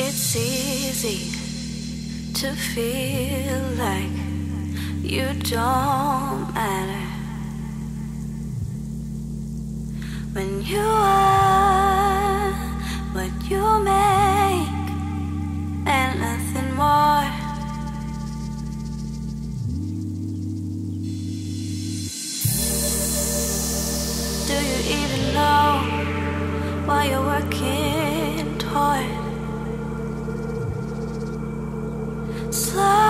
It's easy to feel like you don't matter when you are what you make and nothing more. Do you even know why you're working toward? Love.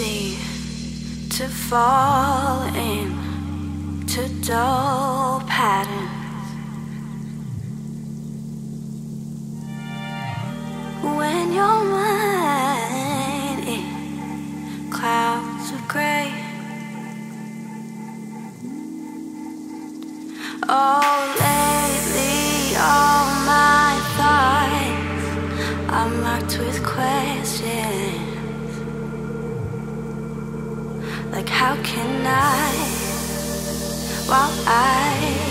easy to fall in to dull patterns when your mind is clouds of gray. Oh, lately all my thoughts are marked with questions. Like how can I, while I